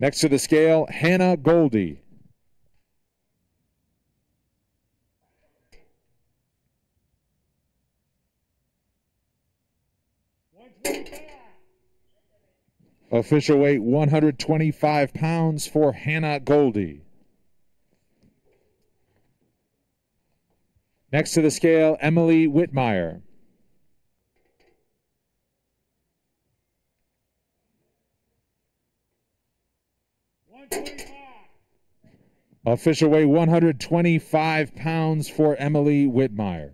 Next to the scale, Hannah Goldy. Official weight 125 pounds for Hannah Goldy. Next to the scale, Emily Whitmire. Official weight 125 pounds for Emily Whitmire.